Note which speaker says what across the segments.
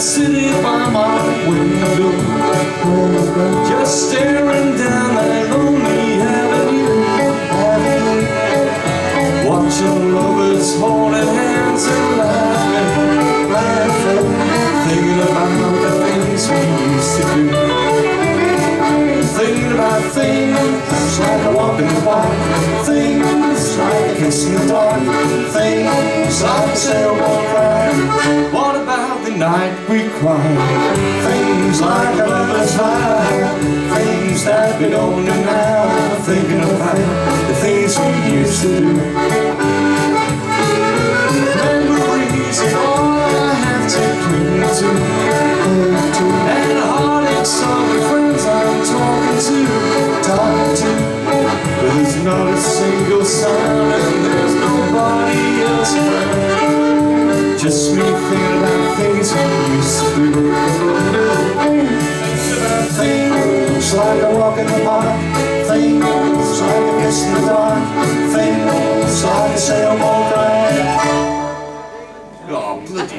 Speaker 1: city by my window. Just staring down that lonely avenue Watching lovers holding hands and laughing, laughing Thinking about the things we used to do. Thinking about things like a walk the park. Things like a kiss in the dark Things like a terrible cry night we cried? Things like a lover's Things that we don't do now Thinking about the things we used to do Memories is all I have to cling to And the heartaches of the friends I'm talking to Talking to But there's not a single sound and there's nobody things like a walk in the park Things like a kiss in the dark Things like a sailboat ride Oh, bloody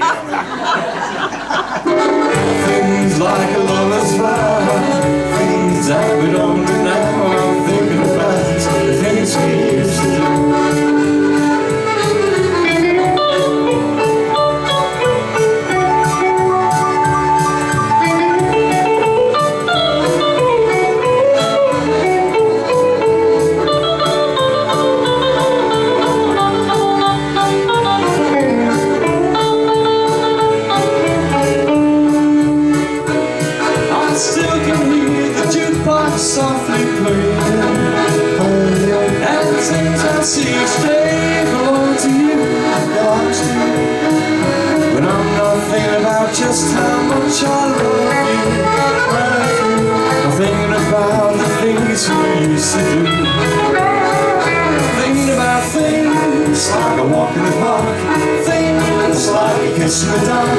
Speaker 1: Things like a lover's vow things I see each day belong to you, belongs to you. When I'm not thinking about just how much I love you, I'm thinking about the things we used to do. Thinking about things like a walk in the park, things like a kiss in the dark,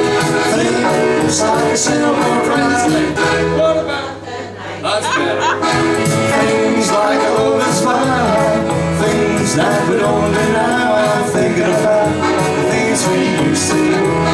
Speaker 1: things like a sailboat sweet, you say,